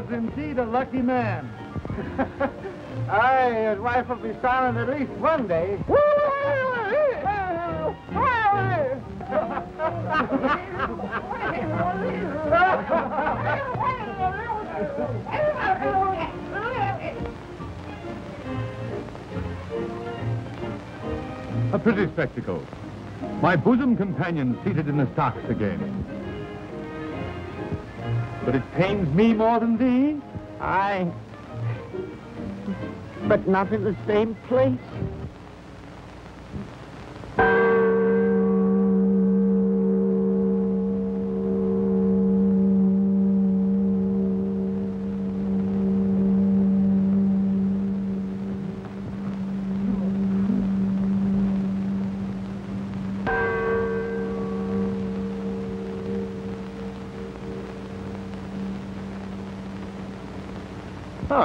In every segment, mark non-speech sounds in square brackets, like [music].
Bottle indeed a lucky man. [laughs] Aye, his wife will be silent at least one day. A pretty spectacle. My bosom companion seated in the stocks again. But it pains me more than thee. Aye. But not in the same place.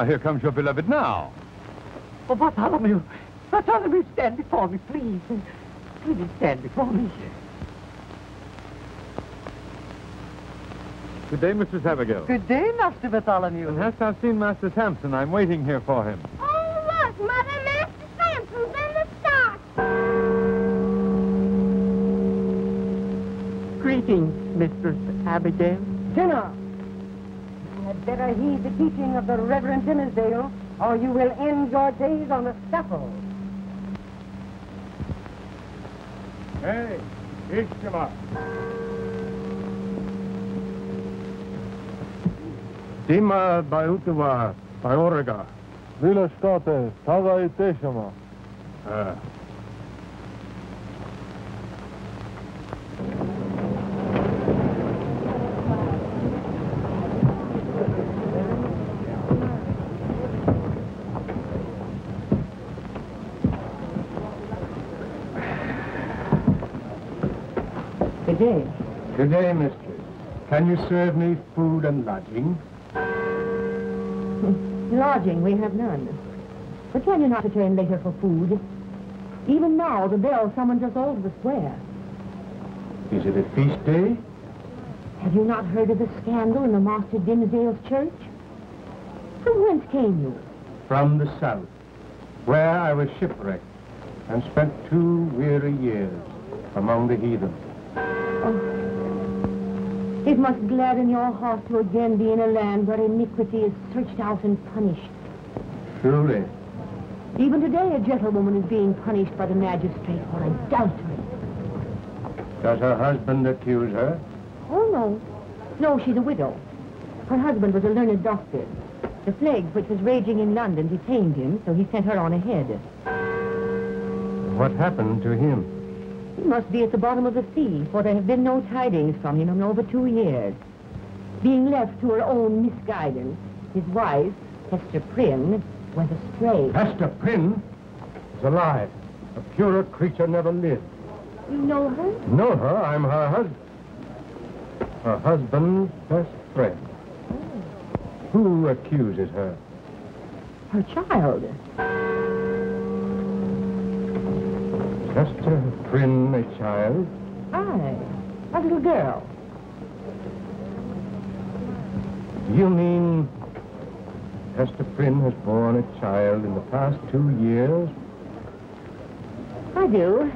Here comes your beloved now. Oh, Bartholomew, Bartholomew, stand before me, please. Please stand before me. Good day, Mistress Abigail. Good day, Master Bartholomew. And hast thou seen Master Sampson? I'm waiting here for him. Oh, look, Mother, Master Sampson's in the stock. Greetings, Mistress Abigail. Dinner. You had better heed the teaching of the Reverend Dimmesdale, or you will end your days on the scaffold. Hey, Ishtima. Dima Bayutova, Bayorega. Vila state, tada i tešama. Ah. Good day. Good day, mistress. Can you serve me food and lodging? [laughs] Lodging we have none. But can you not return later for food? Even now, the bell summons us all to the square. Is it a feast day? Have you not heard of the scandal in the Master Dimmesdale's church? From whence came you? From the south, where I was shipwrecked and spent two weary years among the heathen. Oh. It must gladden your heart to again be in a land where iniquity is searched out and punished. Truly. Even today, a gentlewoman is being punished by the magistrate for adultery. Does her husband accuse her? Oh, no. No, she's a widow. Her husband was a learned doctor. The plague which was raging in London detained him, so he sent her on ahead. What happened to him? He must be at the bottom of the sea, for there have been no tidings from him in over two years. Being left to her own misguidance, his wife, Hester Prynne, went astray. Hester Prynne is alive. A purer creature never lived. You know her? Know her? I'm her husband. Her husband's best friend. Oh. Who accuses her? Her child. Hester Prynne, a child? Aye, a little girl. You mean Hester Prynne has borne a child in the past two years? I do.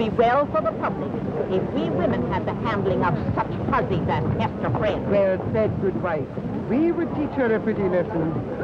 Be well for the public if we women had the handling of such fuzzies as Hester Prynne. Well said, good wife. We would teach her a pretty lesson.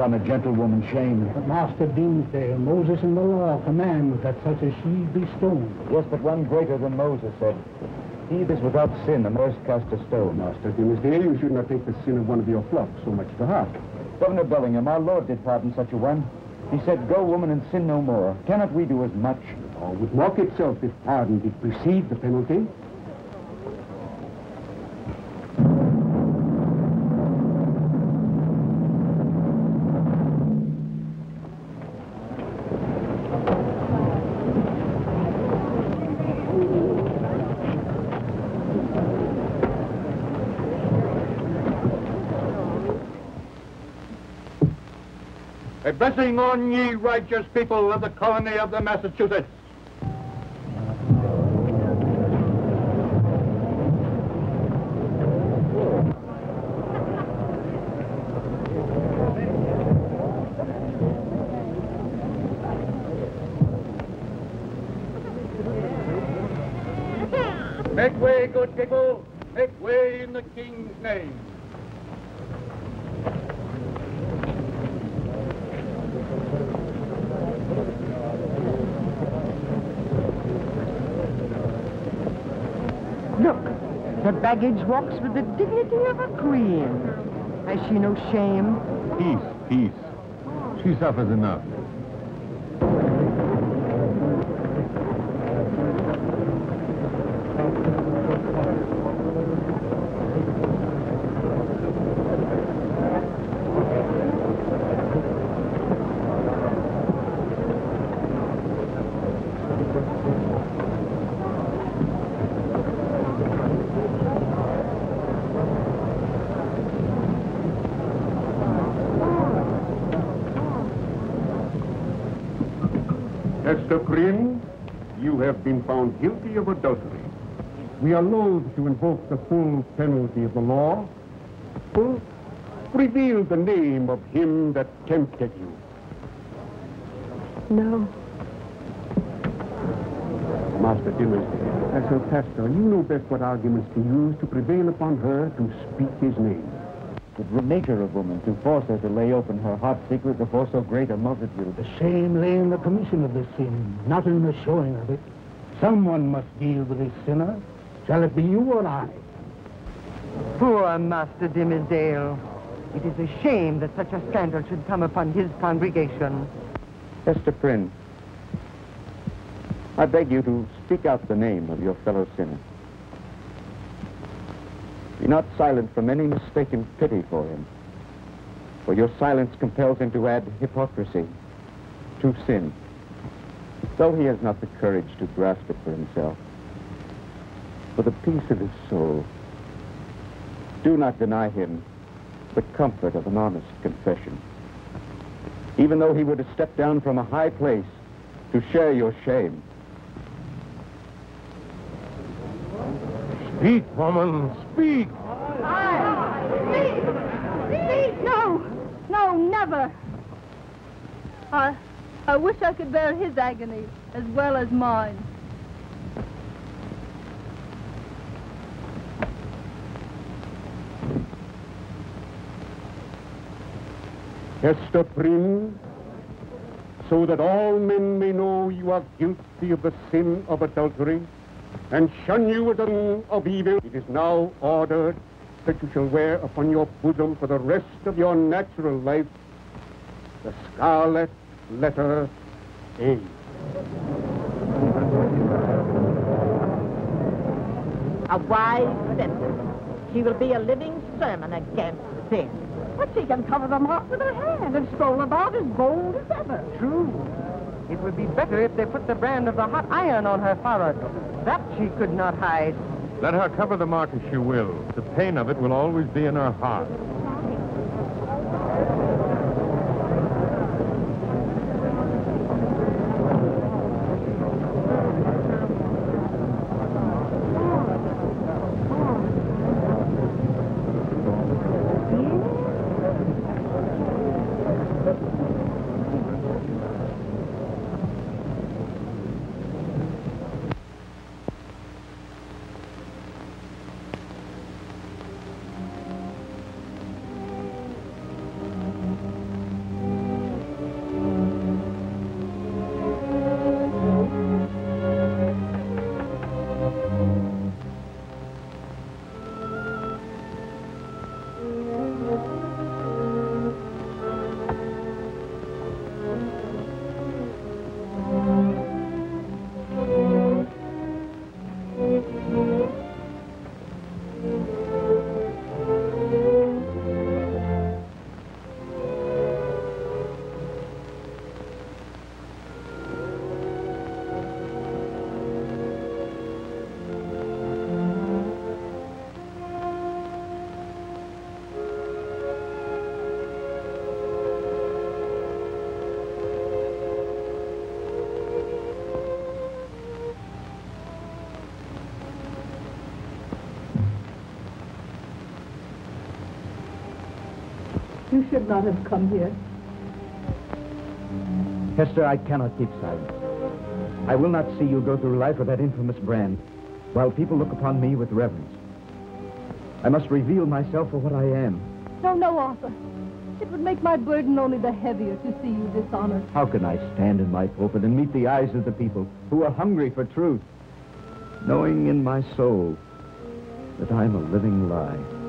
Upon a gentlewoman shamed. But Master Dimmesdale, Moses and the law commands that such as she be stoned. Yes, but one greater than Moses said, He that is without sin, the first cast a stone. Master Dimmesdale, you should not take the sin of one of your flock so much to heart. Governor Bellingham, our Lord did pardon such a one. He said, Go, woman, and sin no more. Cannot we do as much? Or would mock itself if pardon did precede the penalty. Blessing on ye righteous people of the colony of the Massachusetts. Make way, good people. Make way in the king's name. Look, the baggage walks with the dignity of a queen. Has she no shame? Peace, peace. She suffers enough. Hester Prynne, you have been found guilty of adultery. We are loath to invoke the full penalty of the law. Full, reveal the name of him that tempted you. No. Master Dimmesdale, as her pastor, you know best what arguments to use to prevail upon her to speak his name. It would nature of woman to force her to lay open her heart secret before so great a multitude. The shame lay in the commission of this sin, not in the showing of it. Someone must deal with this sinner. Shall it be you or I? Poor Master Dimmesdale. It is a shame that such a scandal should come upon his congregation. Hester Prynne, I beg you to speak out the name of your fellow sinner. Be not silent from any mistaken pity for him, for your silence compels him to add hypocrisy to sin, though he has not the courage to grasp it for himself. For the peace of his soul, do not deny him the comfort of an honest confession, even though he were to step down from a high place to share your shame. Speak, woman, speak! I, Speak! Speak! No! No, never! I, I wish I could bear his agony as well as mine. Hester Prynne, so that all men may know you are guilty of the sin of adultery and shun you as an of evil, it is now ordered that you shall wear upon your bosom for the rest of your natural life the scarlet letter A. A wise sentence. She will be a living sermon against sin. But she can cover them up with her hand and stroll about as bold as ever. True. It would be better if they put the brand of the hot iron on her forehead. That she could not hide. Let her cover the mark as she will. The pain of it will always be in her heart. You should not have come here. Hester, I cannot keep silent. I will not see you go through life with that infamous brand, while people look upon me with reverence. I must reveal myself for what I am. No, no, Arthur. It would make my burden only the heavier to see you dishonored. How can I stand in my pulpit and meet the eyes of the people who are hungry for truth, knowing in my soul that I'm a living lie?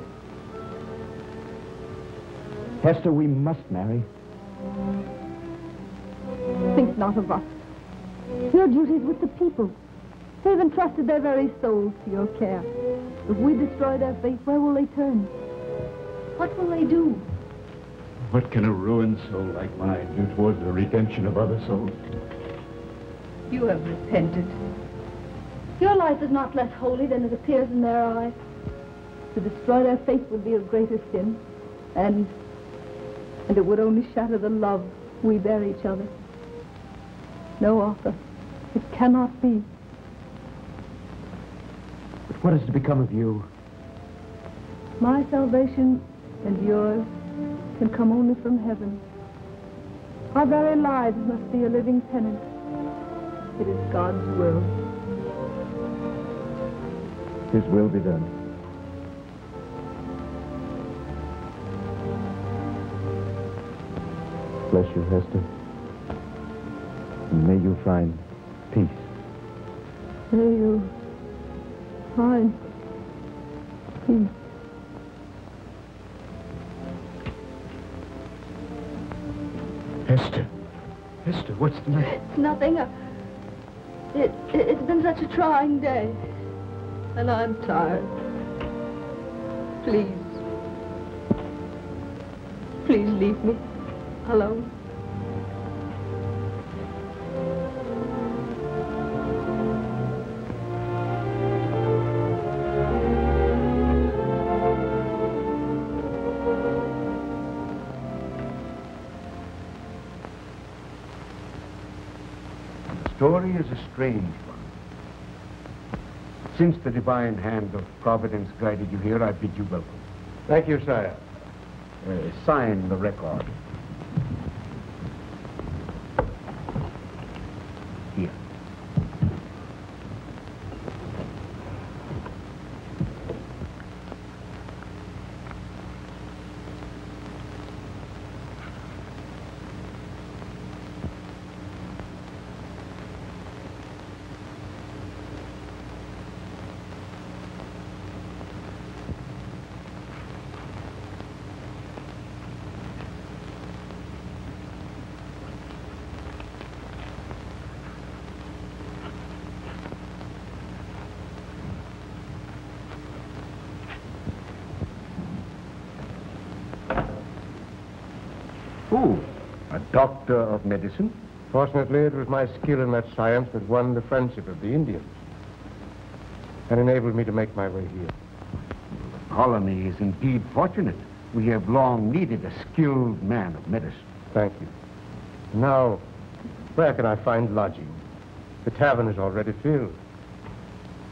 Hester, we must marry. Think not of us. Your duty is with the people. They've entrusted their very souls to your care. If we destroy their faith, where will they turn? What will they do? What can a ruined soul like mine do towards the redemption of other souls? You have repented. Your life is not less holy than it appears in their eyes. To destroy their faith would be a greater sin, and and it would only shatter the love we bear each other. No, Arthur, it cannot be. But what is to become of you? My salvation and yours can come only from heaven. Our very lives must be a living penance. It is God's will. His will be done. Bless you, Hester. And may you find peace. May you find peace. Hester. Hester, what's the matter? It's nothing. It, it, it's been such a trying day. And I'm tired. Please. Please leave me alone. The story is a strange one. Since the divine hand of Providence guided you here, I bid you welcome. Thank you, sire. Uh, sign the record. Here. Who? A doctor of medicine? Fortunately, it was my skill in that science that won the friendship of the Indians and enabled me to make my way here. The colony is indeed fortunate. We have long needed a skilled man of medicine. Thank you. Now, where can I find lodging? The tavern is already filled.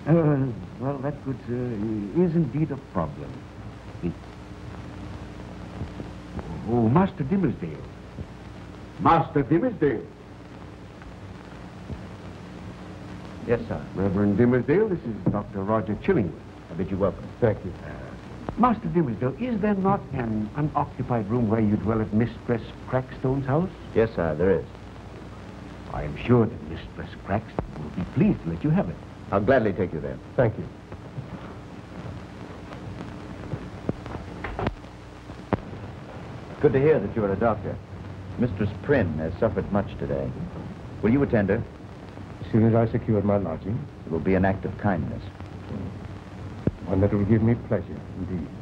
Uh, well, that could, uh, is indeed a problem. Oh, Master Dimmesdale. Master Dimmesdale. Yes, sir. Reverend Dimmesdale, this is Dr. Roger Chillingworth. I bid you welcome. Thank you. Uh, Master Dimmesdale, is there not an unoccupied room where you dwell at Mistress Crackstone's house? Yes, sir, there is. I am sure that Mistress Crackstone will be pleased to let you have it. I'll gladly take you there. Thank you. Good to hear that you are a doctor. Mistress Prynne has suffered much today. Will you attend her? As soon as I secured my lodging, It will be an act of kindness. one that will give me pleasure, indeed.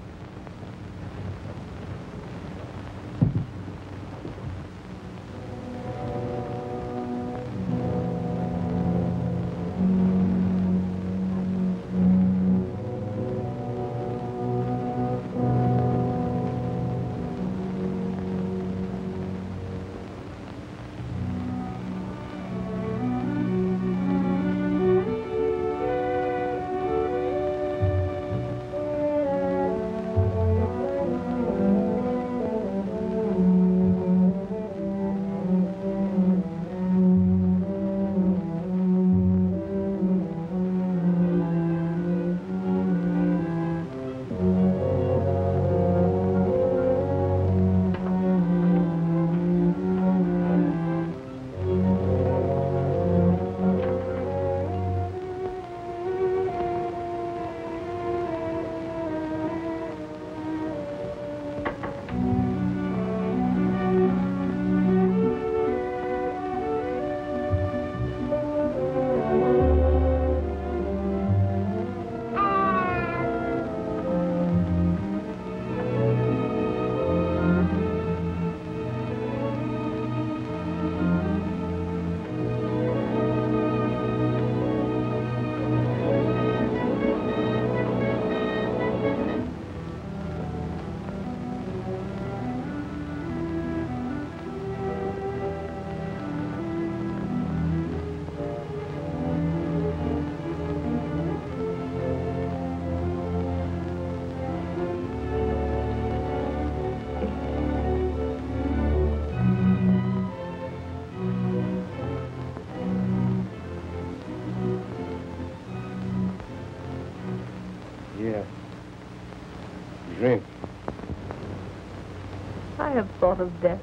Thought of death,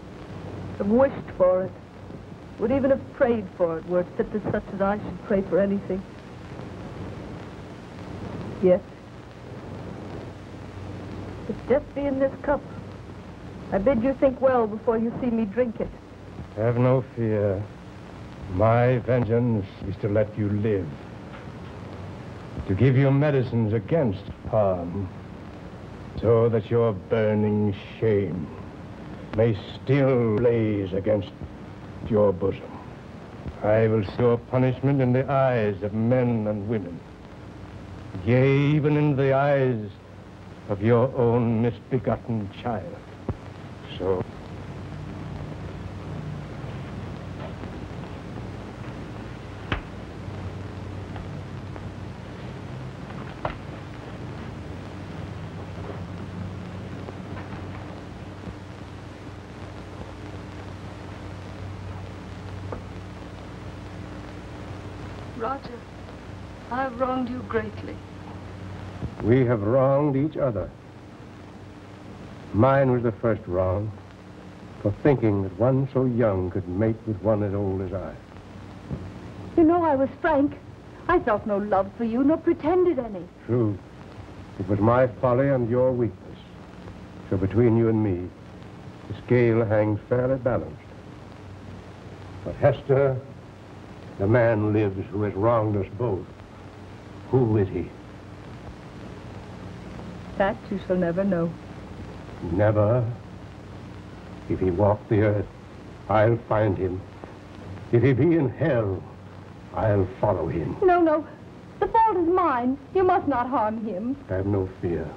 have wished for it, would even have prayed for it were it fit to such as I should pray for anything. Yet, if death be in this cup, I bid you think well before you see me drink it. Have no fear. My vengeance is to let you live. To give you medicines against harm. So that your burning shame may still blaze against your bosom. I will show punishment in the eyes of men and women. Yea, even in the eyes of your own misbegotten child. So Roger, I have wronged you greatly. We have wronged each other. Mine was the first wrong, for thinking that one so young could mate with one as old as I. You know I was frank. I felt no love for you, nor pretended any. True. It was my folly and your weakness. So between you and me, the scale hangs fairly balanced. But Hester, the man lives who has wronged us both. Who is he? That you shall never know. Never. If he walk the earth, I'll find him. If he be in hell, I'll follow him. No, no. The fault is mine. You must not harm him. Have no fear.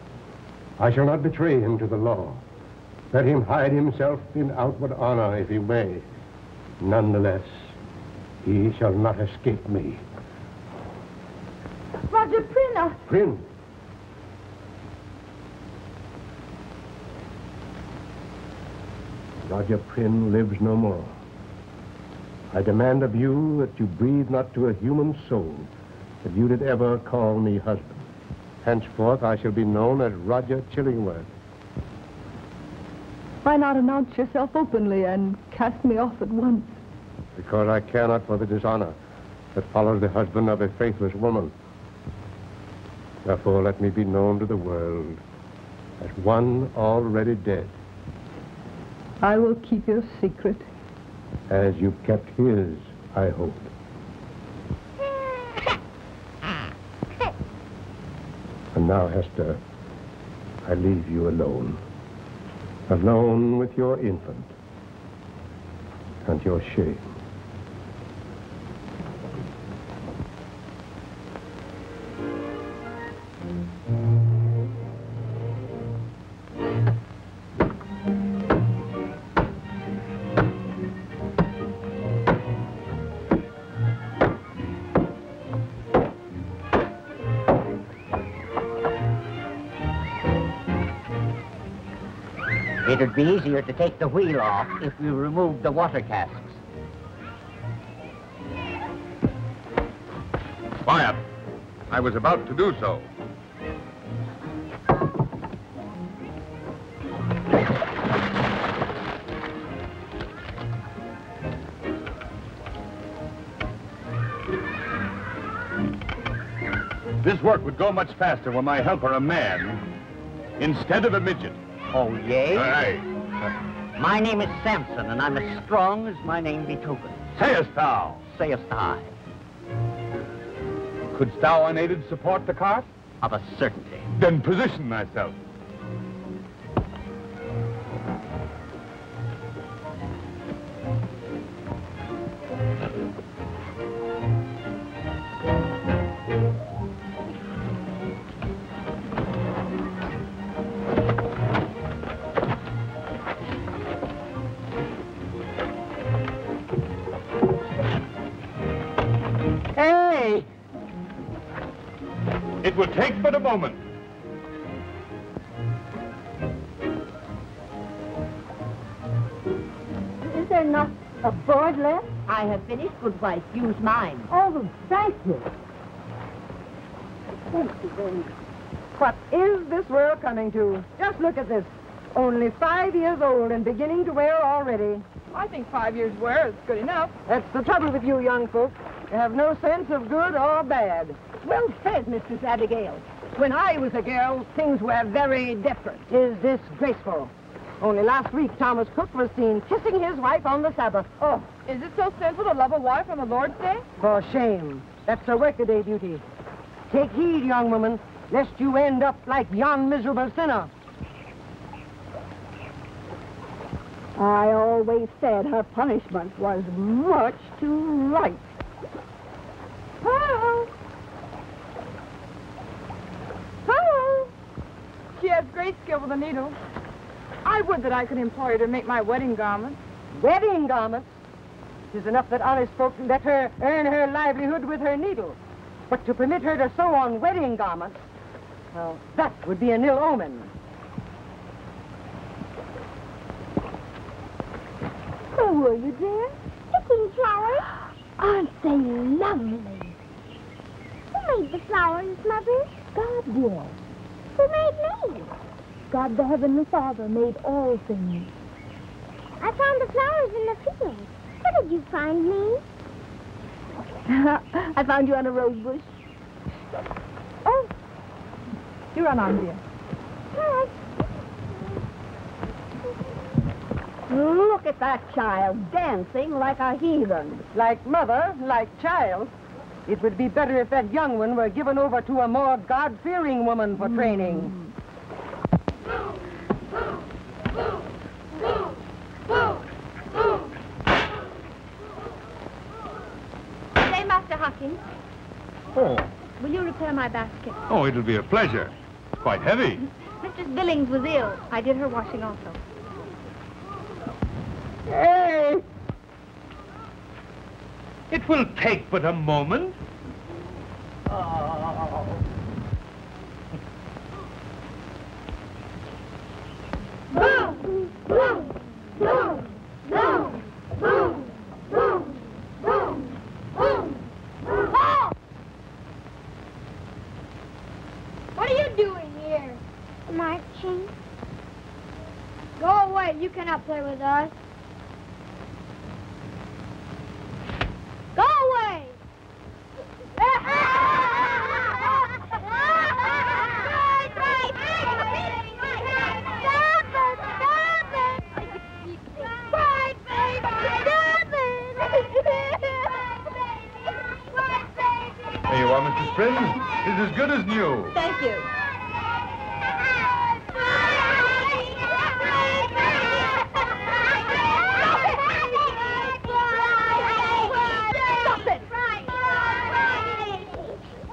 I shall not betray him to the law. Let him hide himself in outward honor if he may. Nonetheless, he shall not escape me. Roger Prina! Uh, Prin, Roger Prynne lives no more. I demand of you that you breathe not to a human soul that you did ever call me husband. Henceforth, I shall be known as Roger Chillingworth. Why not announce yourself openly and cast me off at once? because I care not for the dishonor that follows the husband of a faithless woman. Therefore, let me be known to the world as one already dead, I will keep your secret. as you've kept his, I hope. And now, Hester, I leave you alone. Alone with your infant and your shame. It would be easier to take the wheel off if we removed the water casks. Quiet. I was about to do so. This work would go much faster were my helper a man instead of a midget. Oh, yea? Aye. My name is Samson, and I'm as strong as my name be token. Sayest thou? Sayest I, Couldst thou unaided support the cart? of a certainty. Then position thyself. Finished, good wife. Use mine. Oh, thank you. Thank you very much. What is this world coming to? Just look at this. Only five years old and beginning to wear already. I think five years wear is good enough. That's the trouble with you young folks. You have no sense of good or bad. Well said, Mrs. Abigail. When I was a girl, things were very different. Is disgraceful. Only last week, Thomas Cook was seen kissing his wife on the Sabbath. Oh, is it so sinful to love a wife on the Lord's Day? For shame. That's a workaday duty. Take heed, young woman, lest you end up like yon miserable sinner. I always said her punishment was much too light. Hello. Hello. She has great skill with a needle. I would that I could employ her to make my wedding garments. Wedding garments? It is enough that honest folk let her earn her livelihood with her needle. But to permit her to sew on wedding garments, well, that would be an ill omen. Where were you, dear? Picking flowers. Aren't they lovely? Who made the flowers, Mother? God did. Who made me? God the Heavenly Father made all things. I found the flowers in the field. Where did you find me? [laughs] I found you on a rose bush. Oh. You run on, dear. Look at that child dancing like a heathen. Like mother, like child. It would be better if that young one were given over to a more God-fearing woman for hmm. training. Day, Master Hawkins. Oh. Will you repair my basket? Oh, it'll be a pleasure. It's quite heavy. [laughs] Mistress Billings was ill. I did her washing also. Hey! It will take but a moment. Boom! Boom! Boom! Boom! Boom! Boom! Boom! Boom! Oh! What are you doing here? Marching. Go away. You cannot play with us. Go away! [laughs] Prince. It's as good as new. Thank you.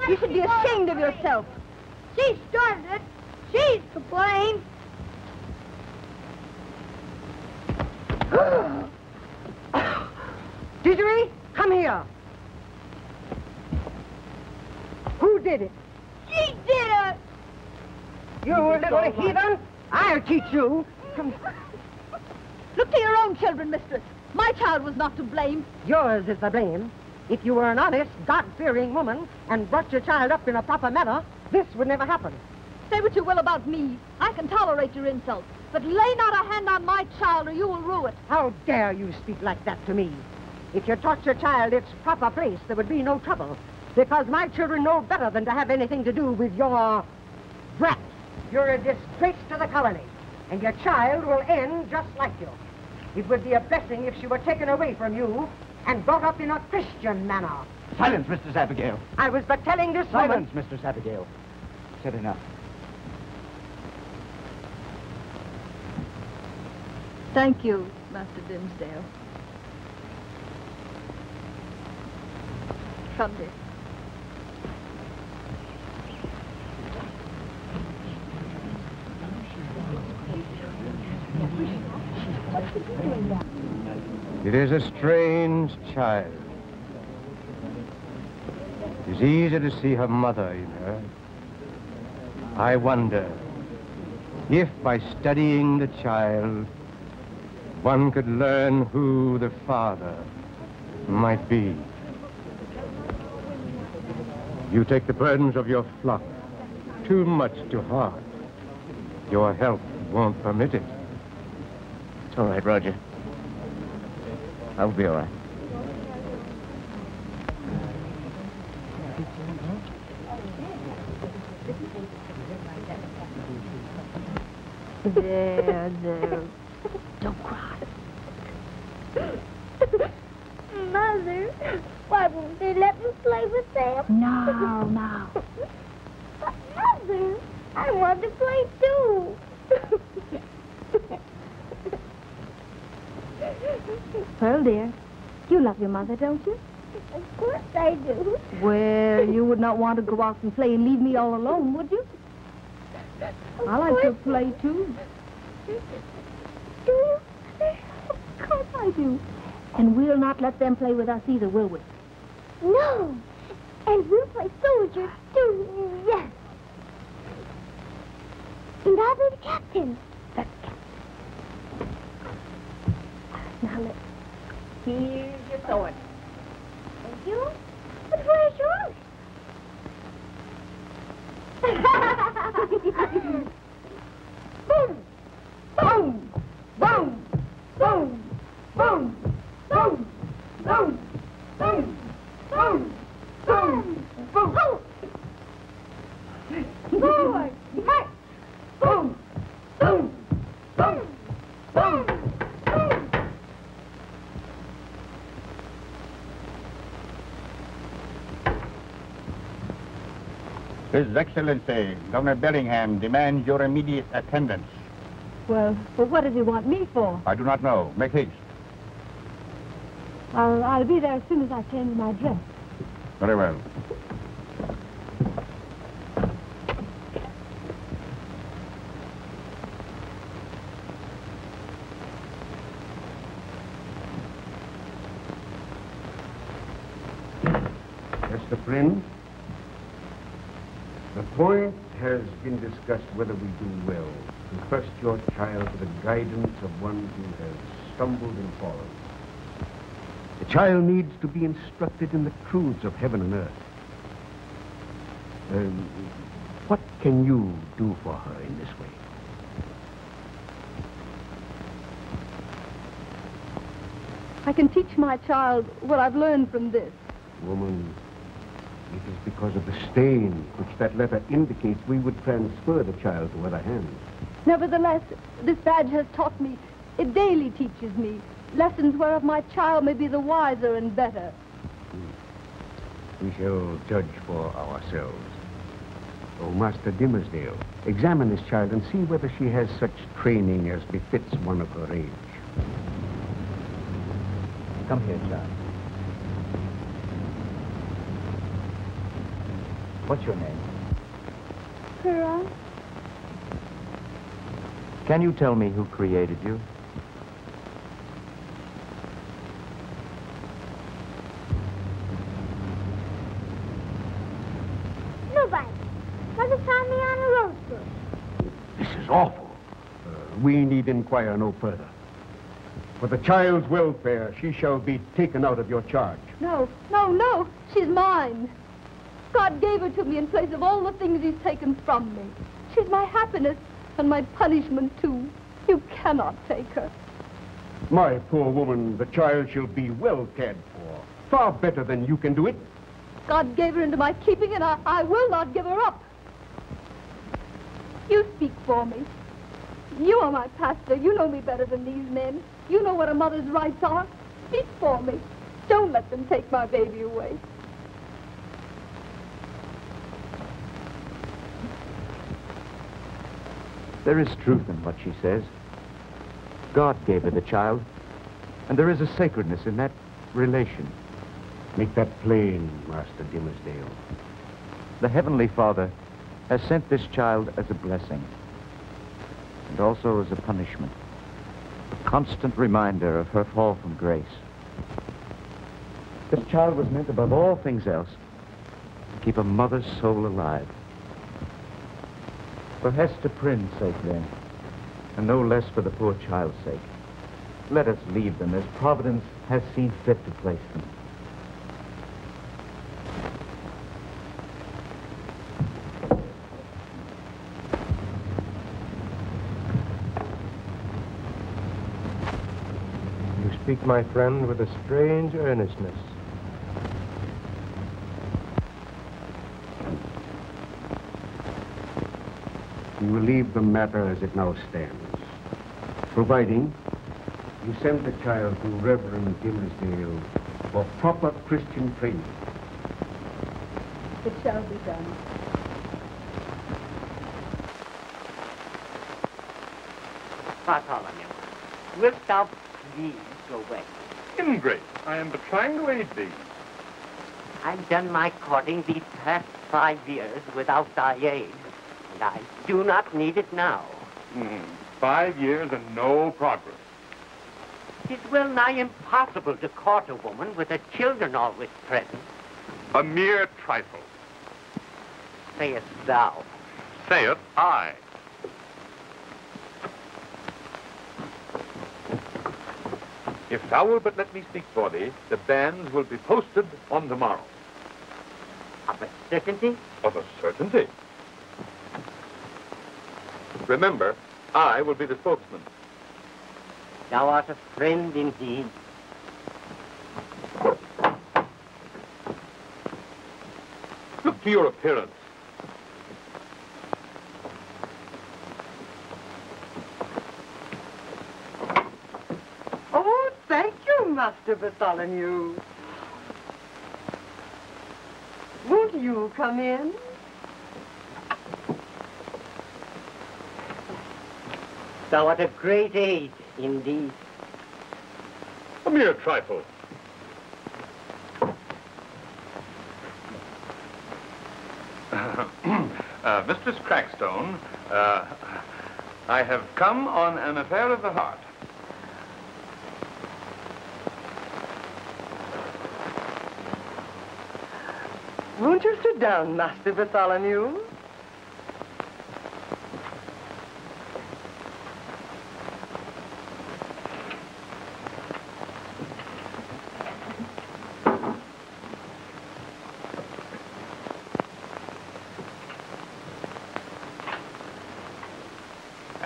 You should be ashamed of yourself. She started it. She's to blame. [gasps] Didgery, come here. Who did it? She did it. You little heathen. I'll teach you. Look to your own children, mistress. My child was not to blame. Yours is the blame. If you were an honest, God-fearing woman and brought your child up in a proper manner, this would never happen. Say what you will about me. I can tolerate your insults. But lay not a hand on my child or you will rue it. How dare you speak like that to me? If you taught your child its proper place, there would be no trouble. Because my children know better than to have anything to do with your brat. You're a disgrace to the colony, and your child will end just like you. It would be a blessing if she were taken away from you and brought up in a Christian manner. Silence, Mistress Abigail. I was but telling this Silence, woman... Mistress Abigail. Said enough. Thank you, Master Dimmesdale. Come, dear. It is a strange child. It is easy to see her mother in her. I wonder if by studying the child, one could learn who the father might be. You take the burdens of your flock too much to heart. Your health won't permit it. It's all right, Roger. I'll be all right. There, there. Don't cry. Mother, why won't they let me play with them? No, no. But Mother, I want to play too. Pearl, dear, you love your mother, don't you? of course I do. Well, you would not want to go out and play and leave me all alone, would you? I like to play, too. Do you? Of course I do. And we'll not let them play with us either, will we? No. And we'll play soldier too. Yes. And I'll be the captain. Now, Here's your sword. Thank you. But where's yours? Boom! Boom! Boom! Boom! Boom! Boom! Boom! Boom! Boom! Boom! Boom! Forward! March! Boom! Boom! Boom! Boom! Boom! His Excellency, Governor Bellingham, demands your immediate attendance. Well, well, what does he want me for? I do not know. Make haste. I'll, I'll be there as soon as I change my dress. Very well. Mr. Prynne, point has been discussed whether we do well to trust your child to the guidance of one who has stumbled and fallen. The child needs to be instructed in the truths of heaven and earth. Um, what can you do for her in this way? I can teach my child what I've learned from this. Woman, it is because of the stain which that letter indicates we would transfer the child to other hands. Nevertheless, this badge has taught me, it daily teaches me, lessons whereof my child may be the wiser and better. Hmm. We shall judge for ourselves. Oh, Master Dimmesdale, examine this child and see whether she has such training as befits one of her age. Come here, child. What's your name? Pearl, Can you tell me who created you? nobody. Mother found me on a rose bush. This is awful. Uh, we need inquire no further. For the child's welfare, she shall be taken out of your charge. No, no, no, she's mine. God gave her to me in place of all the things he's taken from me. She's my happiness and my punishment, too. You cannot take her. My poor woman, the child shall be well cared for. Far better than you can do it. God gave her into my keeping, and I, I will not give her up. You speak for me. You are my pastor. You know me better than these men. You know what a mother's rights are. Speak for me. Don't let them take my baby away. There is truth in what she says. God gave her the child, and there is a sacredness in that relation. Make that plain, Master Dimmesdale. The Heavenly Father has sent this child as a blessing, and also as a punishment, a constant reminder of her fall from grace. This child was meant above all things else to keep a mother's soul alive. For Hester Prynne's sake, then, and no less for the poor child's sake, let us leave them as Providence has seen fit to place them. You speak, my friend, with a strange earnestness. We will leave the matter as it now stands, providing you send the child to Reverend Dimmesdale for proper Christian training. It shall be done. Bartholomew, wilt thou please go away? Ingrate, I am but trying to aid thee. I've done my courting these past five years without thy aid, and I do not need it now. Hmm. Five years and no progress. It is well nigh impossible to court a woman with her children always present, A mere trifle. sayest thou. Saith I. If thou wilt but let me speak for thee, the banns will be posted on tomorrow. Of a certainty? Of a certainty. Remember, I will be the spokesman. Thou art a friend indeed. Look to your appearance. Oh, thank you, Master Bartholomew. Won't you come in? Thou art a great aid indeed. A mere trifle. [clears throat] uh, Mistress Crackstone, uh, I have come on an affair of the heart. Won't you sit down, Master Bartholomew?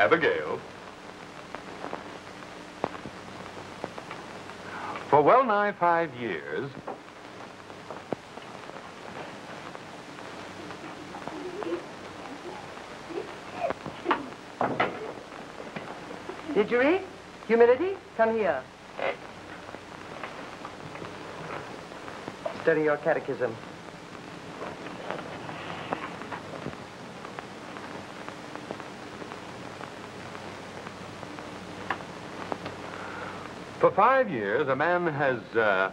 Abigail. For well nigh five years, Did you read? Humidity? Come here. Study your catechism. Five years, a man has, uh,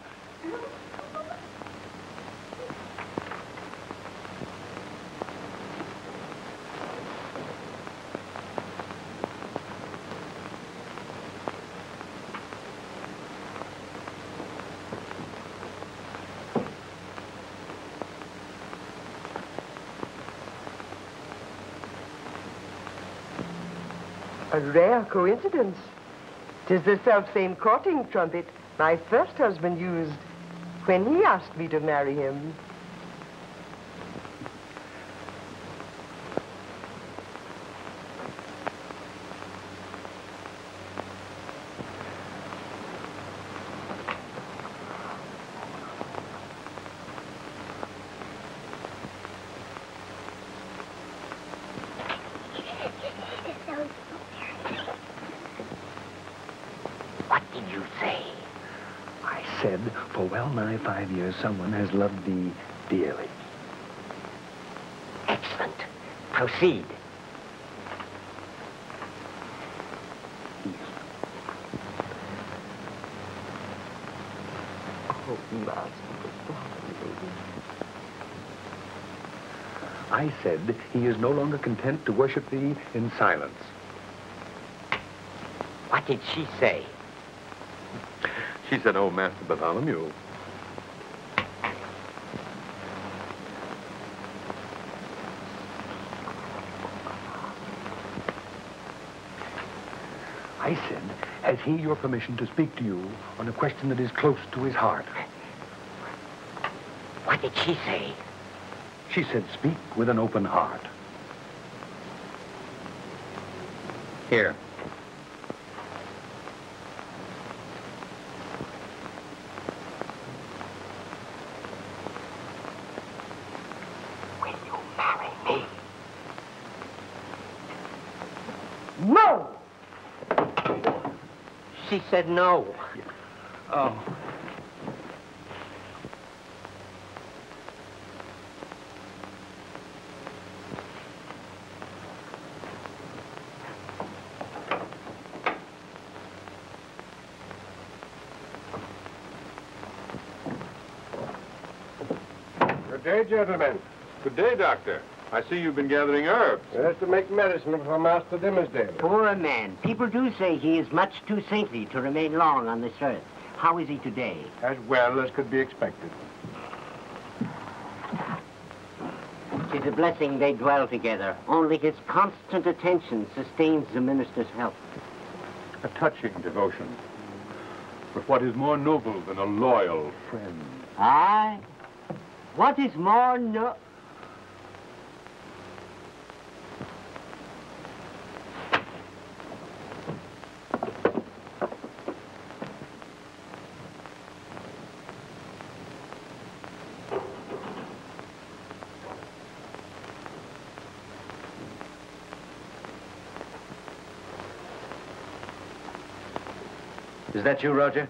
A rare coincidence. Tis the self-same courting trumpet my first husband used when he asked me to marry him. What did you say? I said, for well nigh five years, someone has loved thee dearly. Excellent. Proceed. Oh, Master. I said he is no longer content to worship thee in silence. What did she say? she said, oh, Master Bartholomew. I said, has he your permission to speak to you on a question that is close to his heart? What did she say? She said, speak with an open heart. Here. No! She said no. Oh. Good day, gentlemen. Good day, Doctor. I see you've been gathering herbs. That's to make medicine for Master Dimmesdale. Poor man. People do say he is much too saintly to remain long on this earth. How is he today? As well as could be expected. It's a blessing they dwell together. Only his constant attention sustains the minister's health. A touching devotion. But what is more noble than a loyal friend? Aye. What is more no... Is that you, Roger?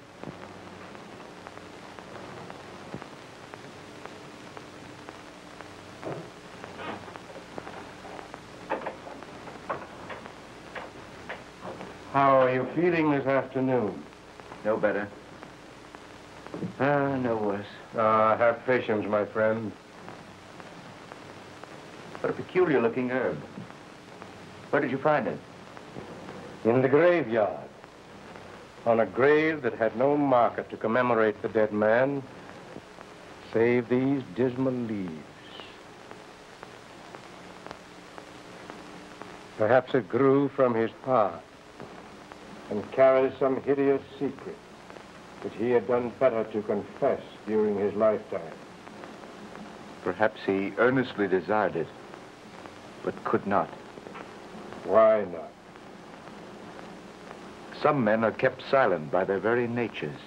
How are you feeling this afternoon? No better. Ah, no worse. Ah, have patience, my friend. What a peculiar looking herb. Where did you find it? In the graveyard. On a grave that had no marker to commemorate the dead man, save these dismal leaves. Perhaps it grew from his heart and carries some hideous secret which he had done better to confess during his lifetime. Perhaps he earnestly desired it, but could not. Why not? Some men are kept silent by their very natures.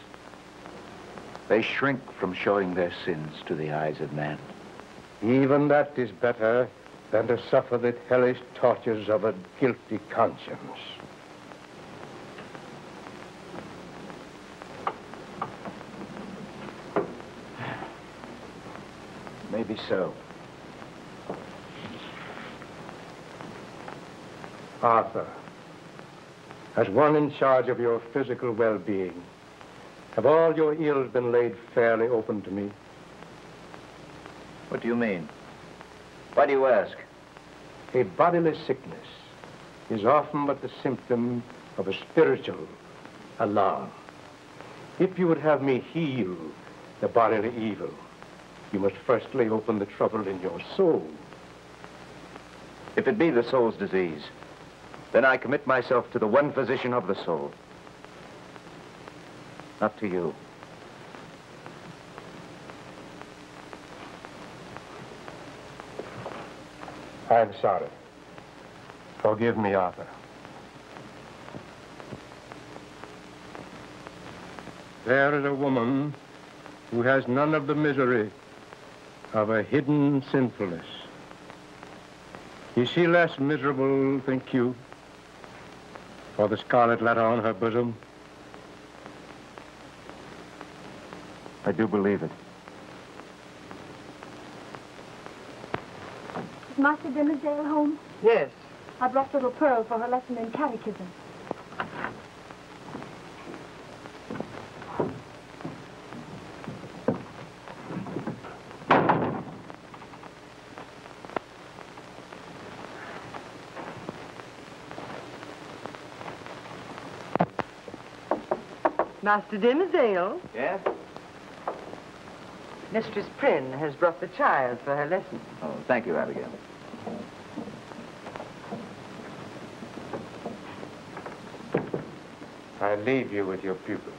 They shrink from showing their sins to the eyes of man. Even that is better than to suffer the hellish tortures of a guilty conscience. Maybe so. Arthur, as one in charge of your physical well-being, have all your ills been laid fairly open to me? What do you mean? Why do you ask? A bodily sickness is often but the symptom of a spiritual alarm. If you would have me heal the bodily evil, you must first lay open the trouble in your soul. If it be the soul's disease, then I commit myself to the one physician of the soul. Not to you. I'm sorry. Forgive me, Arthur. There is a woman who has none of the misery of a hidden sinfulness. Is she less miserable, think you, for the scarlet letter on her bosom? I do believe it. Is Master Dimmesdale home? Yes. I brought little Pearl for her lesson in catechism. Master Dimmesdale, Yes? Mistress Prynne has brought the child for her lesson. Oh, thank you, Abigail. I leave you with your pupil.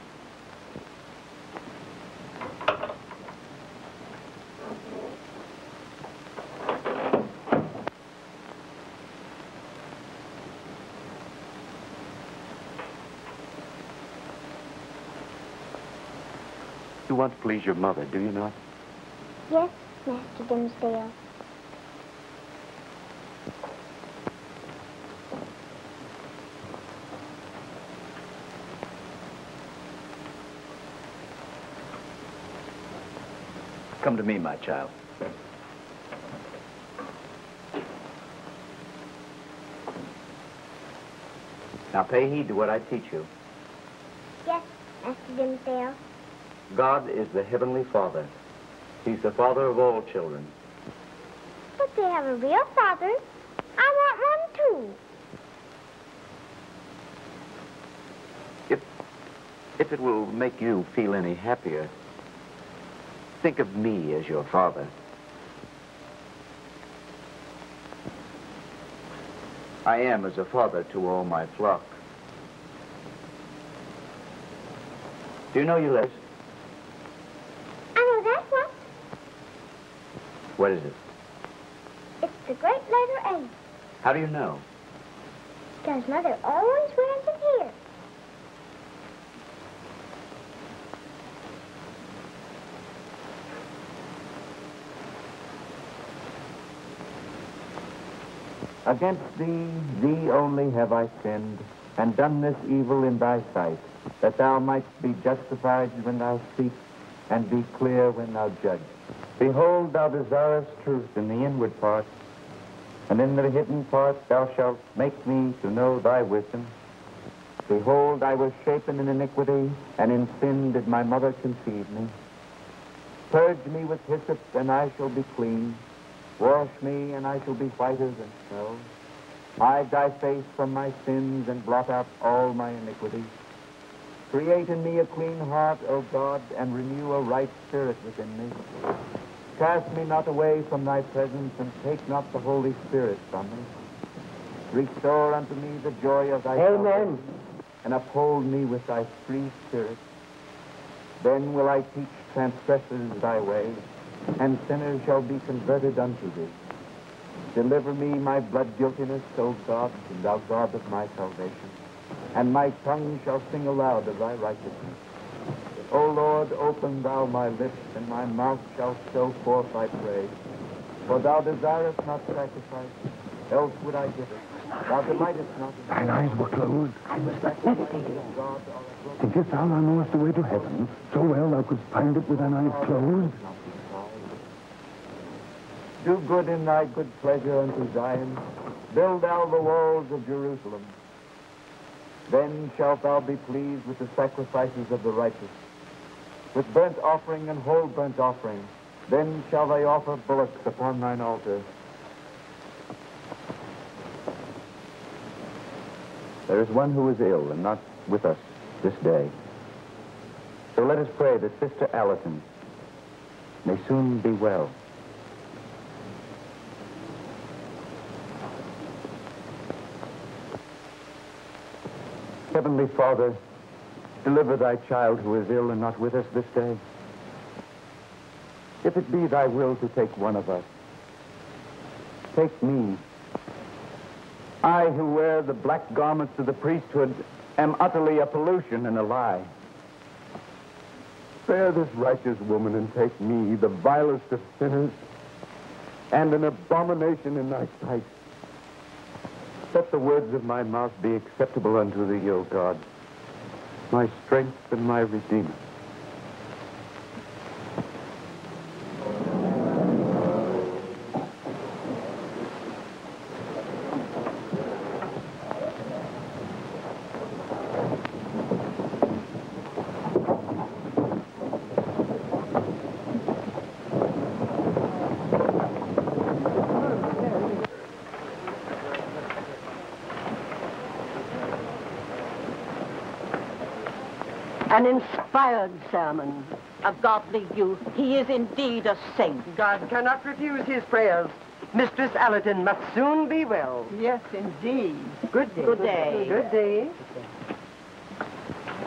want to please your mother, do you not? Yes, Master Dimmesdale. Come to me, my child. Now pay heed to what I teach you. Yes, Master Dimmesdale. God is the Heavenly Father. He's the Father of all children. But they have a real father. I want one too. If, if it will make you feel any happier, think of me as your father. I am as a father to all my flock. Do you know Ulysses? I know that one. What is it? It's the great letter A. How do you know? Because Mother always wears it here. Against thee, thee only have I sinned, and done this evil in thy sight, that thou mightst be justified when thou speak, and be clear when thou judge. Behold, thou desirest truth in the inward part, and in the hidden part thou shalt make me to know thy wisdom. Behold, I was shapen in iniquity, and in sin did my mother conceive me. Purge me with hyssop, and I shall be clean. Wash me, and I shall be whiter than snow. Hide thy face from my sins, and blot out all my iniquities. Create in me a clean heart, O God, and renew a right spirit within me. Cast me not away from thy presence, and take not the Holy Spirit from me. Restore unto me the joy of thy Amen. salvation, and uphold me with thy free spirit. Then will I teach transgressors thy way, and sinners shall be converted unto thee. Deliver me my blood guiltiness, O God, and thou God of my salvation, and my tongue shall sing aloud of thy righteousness. O Lord, open thou my lips, and my mouth shall show forth thy praise. For thou desirest not sacrifice, else would I give it. Thou delightest not in Thine eyes were closed. God, Thinkest thou thou knowest the way to heaven so well thou couldst find it with thine eyes closed? Do good in thy good pleasure unto Zion. Build thou the walls of Jerusalem. Then shalt thou be pleased with the sacrifices of the righteous, with burnt offering and whole burnt offering. Then shall they offer bullocks upon thine altar. There is one who is ill and not with us this day. So let us pray that Sister Allison may soon be well. Heavenly Father, deliver thy child who is ill and not with us this day. If it be thy will to take one of us, take me. I who wear the black garments of the priesthood am utterly a pollution and a lie. Spare this righteous woman and take me, the vilest of sinners, and an abomination in thy sight. Let the words of my mouth be acceptable unto thee, O God, my strength and my redeemer. An inspired sermon. A godly youth. He is indeed a saint. God cannot refuse his prayers. Mistress Allerton must soon be well. Yes, indeed. Good day. Good day. Good day.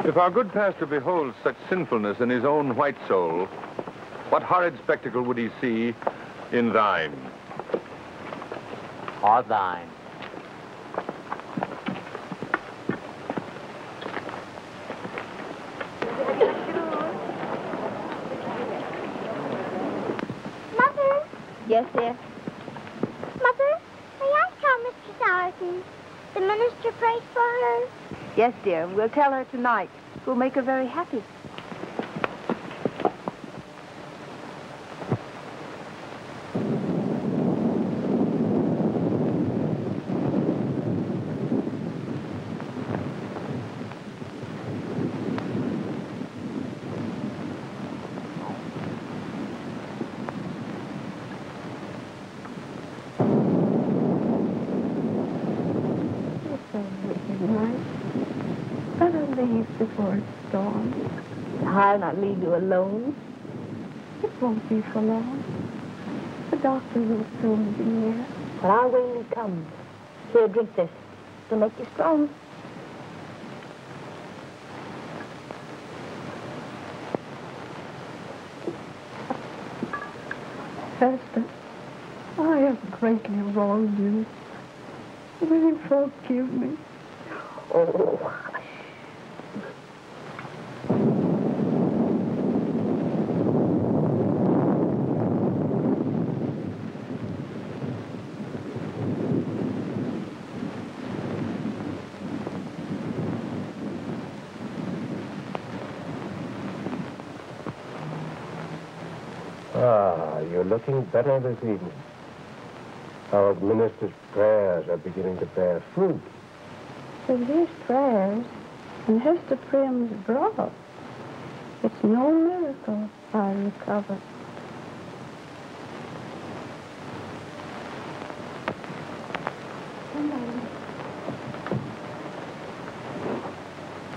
If our good pastor beholds such sinfulness in his own white soul, what horrid spectacle would he see in thine? Or thine. Mother, Yes, dear. Mother, may I tell Mistress Allerton the minister prays for her? Dear. We'll tell her tonight. We'll make her very happy. tonight. Better leave before it storms. I'll not leave you alone. It won't be for long. The doctor will soon be here. Well, I'll wait till he comes. Here, drink this. It'll make you strong. Hester, I have greatly wronged you. Will you forgive me? Oh, Ah, you're looking better this evening. Our minister's prayers are beginning to bear fruit. With these prayers and Hester Prynne's broth, it's no miracle I recover.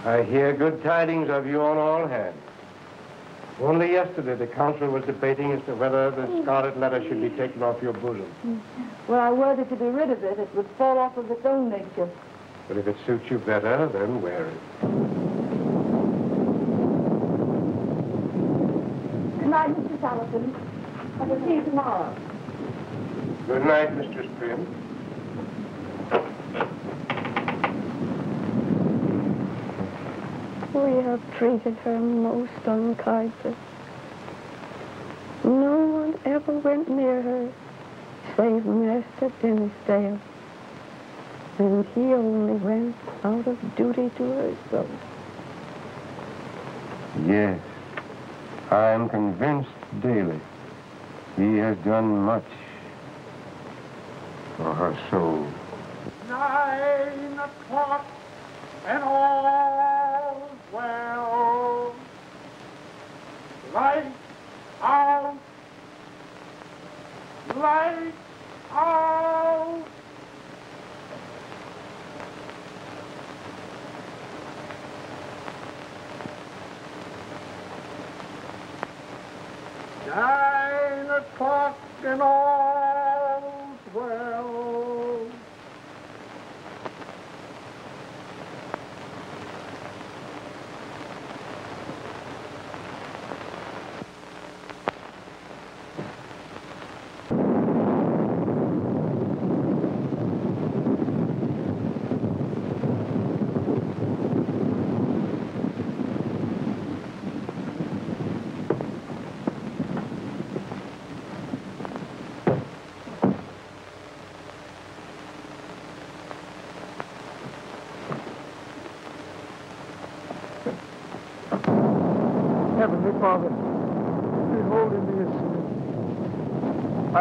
I hear good tidings of you on all hands. Only yesterday the council was debating as to whether the scarlet letter should be taken off your bosom. Were I worthy to be rid of it, it would fall off of its own nature. But if it suits you better, then wear it. Good night, Mr. Salatin. I will see you tomorrow. Good night, Mistress Prynne. We have treated her most unkindly. No one ever went near her save Master Dimmesdale. And he only went out of duty to her soul. Yes. I am convinced daily he has done much for her soul. Nine o'clock and all's well. Light out. Oh, Light out. Oh. Nine o'clock and all's well. Heavenly Father, behold in me a sinner.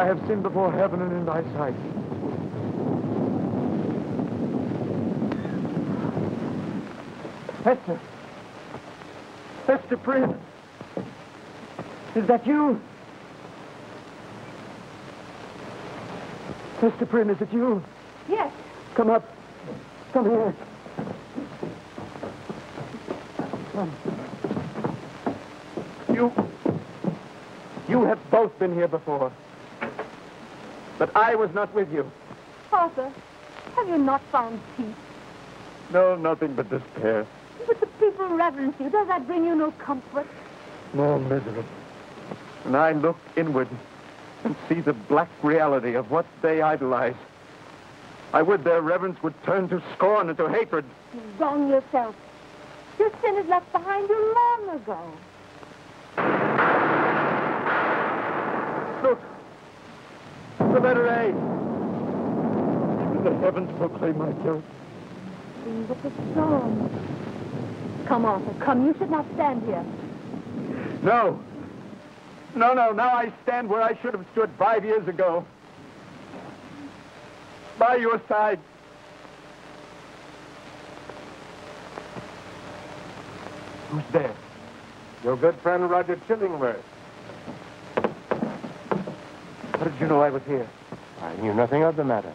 I have sinned before heaven and in thy sight. Hester! Hester Prynne! Is that you? Hester Prynne, is it you? Yes. Come up. Come here. Come. You... You have both been here before. But I was not with you. Arthur, have you not found peace? No, nothing but despair. But the people reverence you. Does that bring you no comfort? More misery. And I look inward and see the black reality of what they idolize. I would their reverence would turn to scorn and to hatred. You wrong yourself. Your sin is left behind you long ago. Look. The letter A. Even the heavens proclaim my guilt. With the storm. Come, Arthur, come. You should not stand here. No. No, no. Now I stand where I should have stood five years ago. By your side. Who's there? Your good friend Roger Chillingworth. How did you know I was here? I knew nothing of the matter.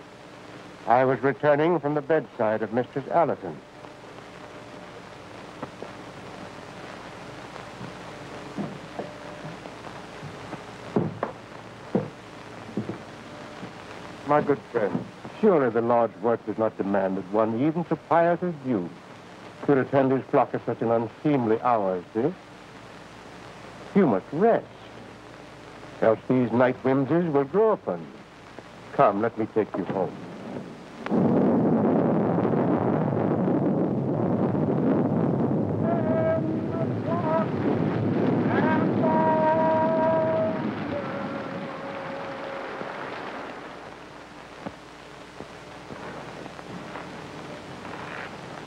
I was returning from the bedside of Mistress Allerton. My good friend, surely the Lord's work does not demand that one even so pious as you should attend his flock at such an unseemly hour as this. You must rest, else these night whimsies will grow upon you. Come, let me take you home.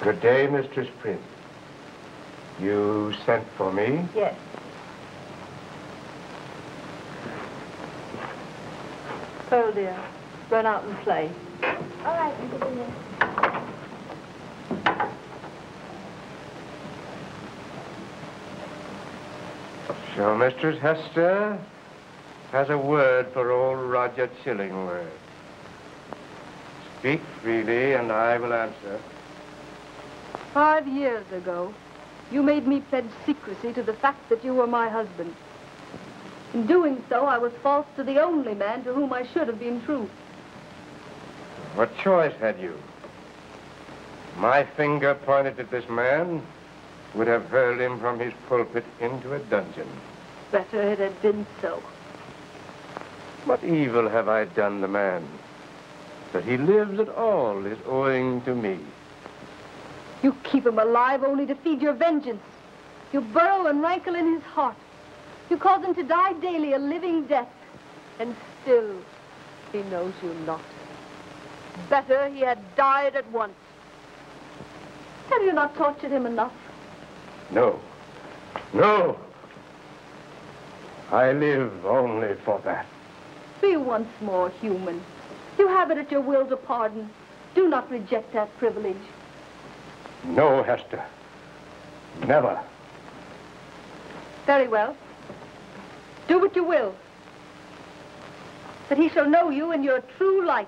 Good day, Mistress Prynne. You sent for me? Yes. Pearl, dear, run out and play. All right, Uncle dear. So Mistress Hester has a word for old Roger Chillingworth. Speak freely, and I will answer. Five years ago, you made me pledge secrecy to the fact that you were my husband. In doing so, I was false to the only man to whom I should have been true. What choice had you? My finger pointed at this man would have hurled him from his pulpit into a dungeon. Better it had been so. What evil have I done the man? That he lives at all is owing to me. You keep him alive only to feed your vengeance. You burrow and rankle in his heart. You cause him to die daily a living death. And still, he knows you not. Better he had died at once. Have you not tortured him enough? No. No. I live only for that. Be once more human. You have it at your will to pardon. Do not reject that privilege. No, Hester. Never. Very well. Do what you will. But he shall know you in your true light.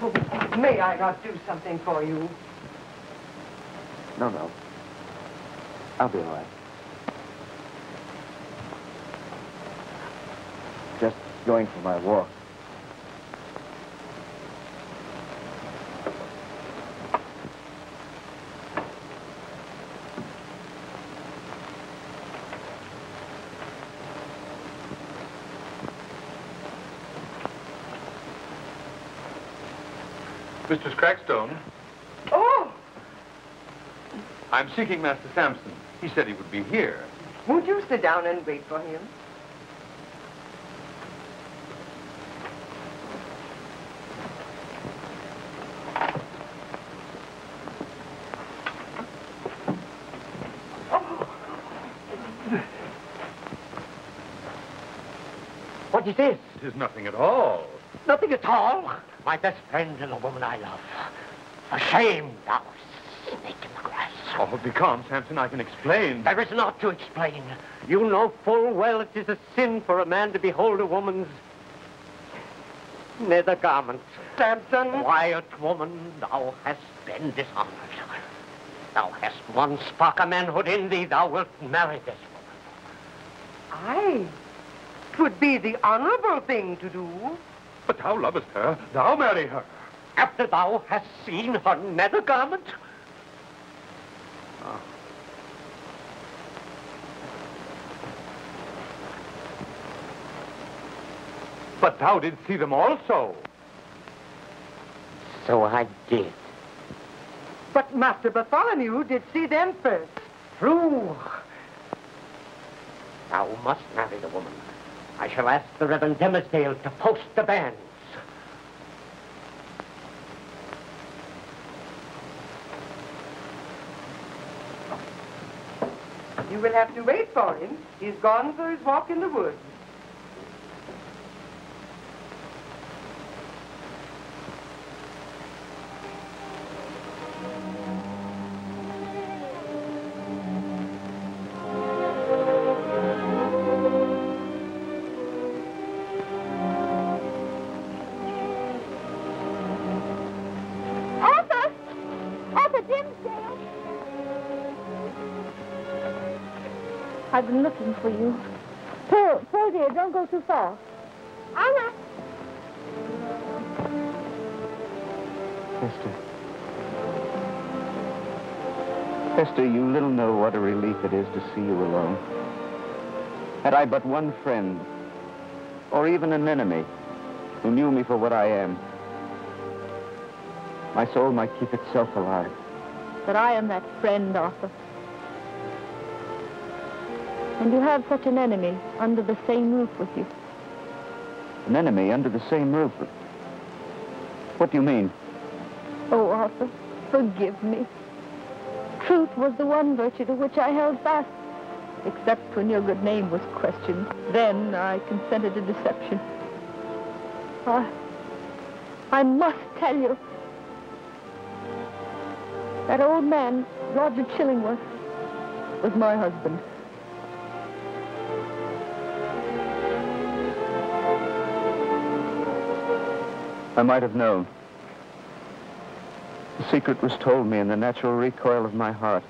Oh, may I not do something for you? No, no. I'll be all right. Just going for my walk. Mistress Crackstone, Oh, I'm seeking Master Sampson. He said he would be here. won't you sit down and wait for him? What is this? It is nothing at all. Nothing at all. My best friend and the woman I love. For shame, thou snake in the grass. Oh, be calm, Sampson. I can explain. There is naught to explain. You know full well it is a sin for a man to behold a woman's nether garment. Samson? Quiet woman, thou hast been dishonored. Thou hast one spark of manhood in thee. Thou wilt marry this woman. Aye. Twould be the honorable thing to do. But thou lovest her. Thou marry her. After thou hast seen her nether garment? Ah. But thou didst see them also. So I did. But Master Bartholomew did see them first. True. Thou must marry the woman. I shall ask the Reverend Dimmesdale to post the banns. You will have to wait for him. He's gone for his walk in the woods. For you. Pearl, Pearl, dear, don't go too far. Anna! Hester. Hester, you little know what a relief it is to see you alone. Had I but one friend, or even an enemy, who knew me for what I am, my soul might keep itself alive. But I am that friend, Arthur. And you have such an enemy under the same roof with you. An enemy under the same roof. What do you mean? Oh, Arthur, forgive me. Truth was the one virtue to which I held fast, except when your good name was questioned. Then I consented to deception. I, I must tell you. That old man, Roger Chillingworth, was my husband. I might have known. The secret was told me in the natural recoil of my heart.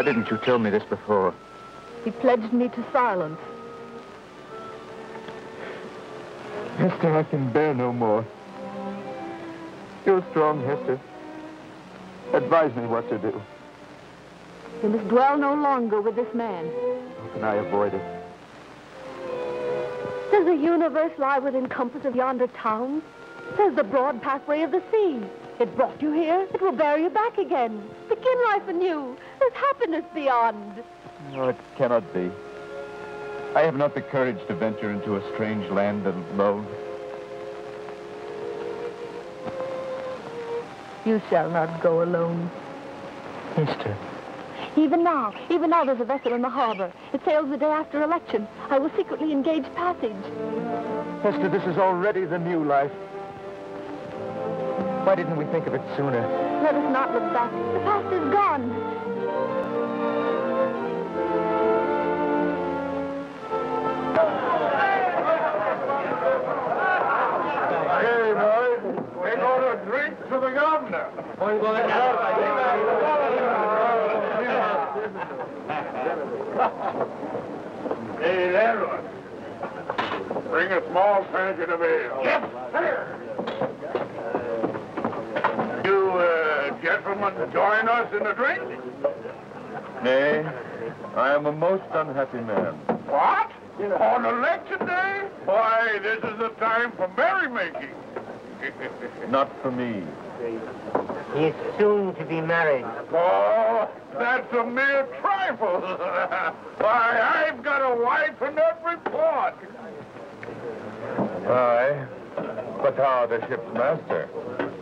Why didn't you tell me this before? He pledged me to silence. Hester, I can bear no more. You're strong, Hester. Advise me what to do. You must dwell no longer with this man. How can I avoid it? Does the universe lie within compass of yonder town? There's the broad pathway of the sea. It brought you here. It will bear you back again. Begin life anew. There's happiness beyond. No, it cannot be. I have not the courage to venture into a strange land alone. You shall not go alone. Hester. Even now, even now there's a vessel in the harbor. It sails the day after election. I will secretly engage passage. Hester, this is already the new life. Why didn't we think of it sooner? Let us not look back. The past is gone. Hey, boys, we're going to drink to the governor. Hey, Edward. Bring a small packet of ale. Yes, sir. You, uh, gentlemen, join us in a drink? Nay, I am a most unhappy man. What? On election day? Why, this is the time for merrymaking. [laughs] Not for me. He is soon to be married. Oh, that's a mere trifle. [laughs] Why, I've got a wife in every port. Aye, but how the ship's master,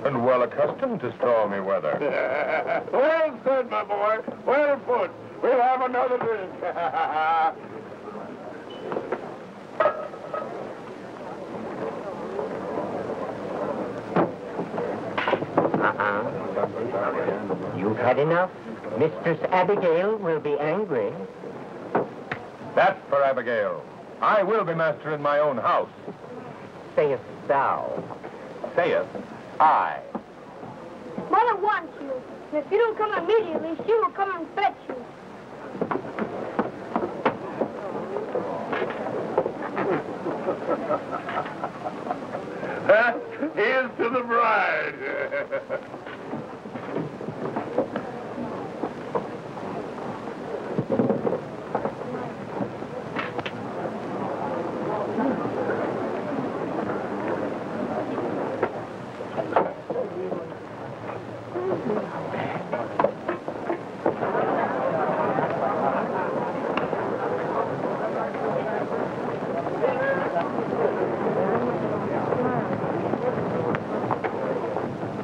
and well accustomed to stormy weather. [laughs] well said, my boy. Well put. We'll have another drink. Uh-uh. You've had enough. Mistress Abigail will be angry. That's for Abigail. I will be master in my own house. Sayest thou. Saith I. Mother wants you. And if you don't come immediately, she will come and fetch you. [laughs] Here's to the bride. [laughs]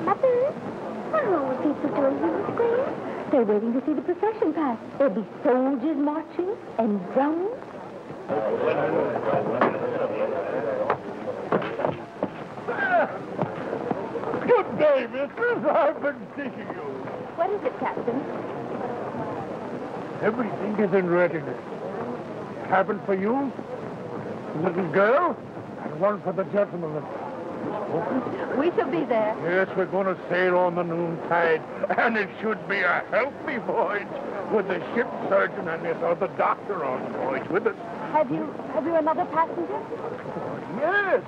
Mother, what are all the people doing in the square? They're waiting to see the procession pass. There'll be soldiers marching and drums. day, mistress. I've been seeking you. What is it, Captain? In readiness. Cabin for you, little girl, and one for the gentleman. We shall be there. Yes, we're going to sail on the noontide, and it should be a healthy voyage with the ship surgeon and this other doctor on voyage with us. Have you have you another passenger? Yes,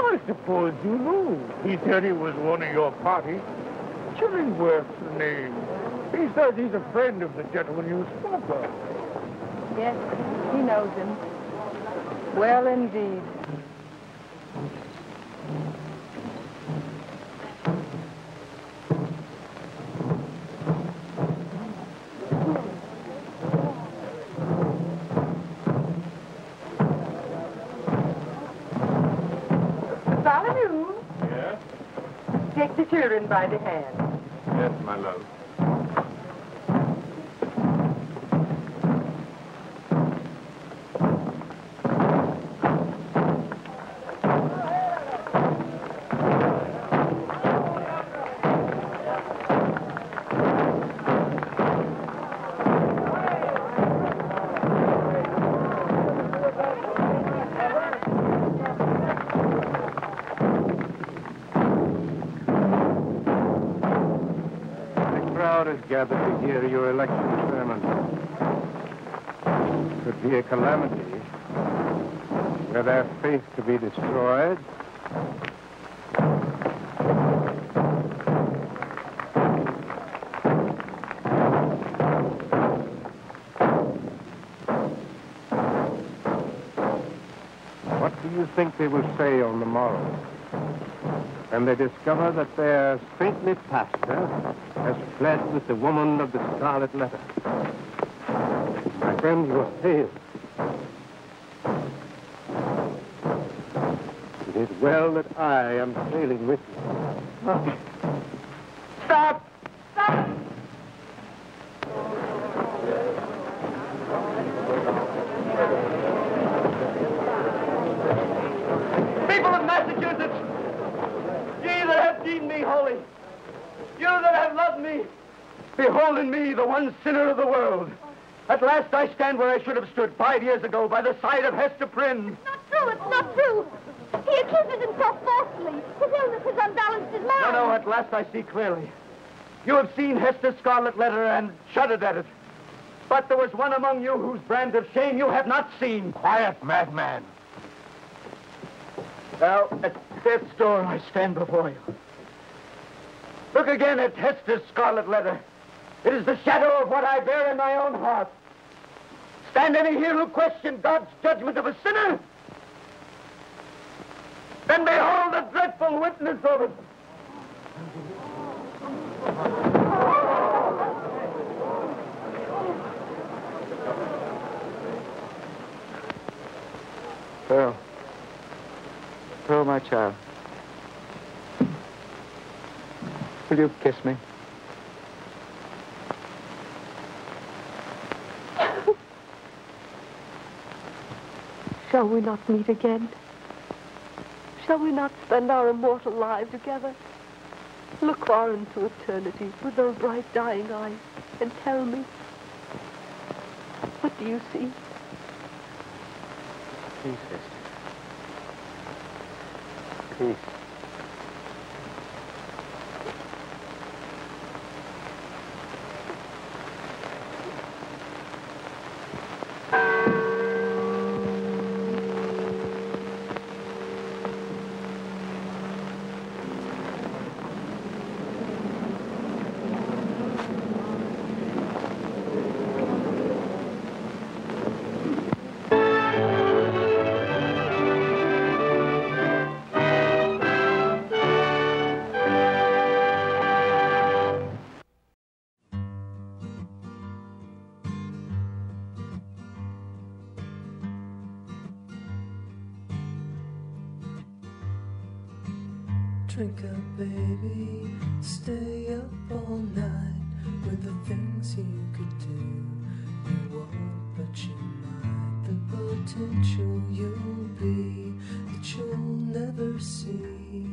I suppose you knew. He said he was one of your party. Chillingworth's name. He says he's a friend of the gentleman you spoke of. Yes, he knows him. Well, indeed. Bartholomew, Yes? take the children by the hand. Yes, my love. Gathered to hear your election sermon. It Could be a calamity. Were their faith to be destroyed, what do you think they will say on the morrow? When they discover that their saintly pastor has fled with the woman of the scarlet letter. My friend, you are failed. It is well that I am sailing with you. Ah. Stop! Stop! People of Massachusetts, ye that deemed me holy, you that have loved me, behold in me the one sinner of the world. At last I stand where I should have stood five years ago by the side of Hester Prynne. It's Not true, it's not true. He accuses himself falsely. His illness has unbalanced his mind. No, no, at last I see clearly. You have seen Hester's scarlet letter and shuddered at it. But there was one among you whose brand of shame you have not seen. Quiet, madman. Now, at death's door I stand before you. Look again at Hester's scarlet letter. It is the shadow of what I bear in my own heart. Stand any here who question God's judgment of a sinner? Then behold the dreadful witness of it. Pearl. Pearl, my child. Will you kiss me? Shall we not meet again? Shall we not spend our immortal lives together? Look far into eternity with those bright dying eyes and tell me, what do you see? Peace, sister. Peace. Drink up, baby. Stay up all night with the things you could do. You won't, but you might. The potential you'll be that you'll never see.